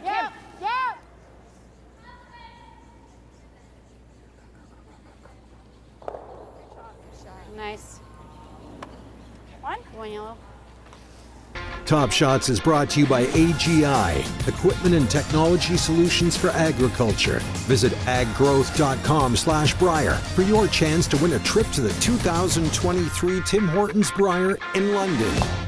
Kim. Yeah. yeah. Nice. One? One yellow. Top Shots is brought to you by AGI, Equipment and Technology Solutions for Agriculture. Visit aggrowth.com slash Brier for your chance to win a trip to the 2023 Tim Hortons Brier in London.